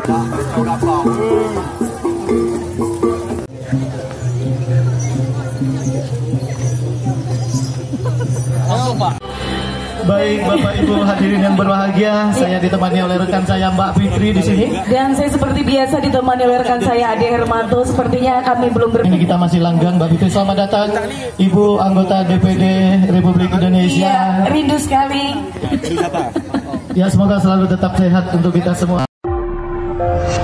Baik Bapak Ibu hadirin yang berbahagia, saya ditemani oleh rekan saya Mbak Fitri di sini. Dan saya seperti biasa ditemani oleh rekan saya Ade Hermanto. Sepertinya kami belum ber... Ini kita masih langgang Mbak Fitri. Selamat datang Ibu anggota DPD Republik Indonesia. Iya, rindu sekali. Ya semoga selalu tetap sehat untuk kita semua. Bye.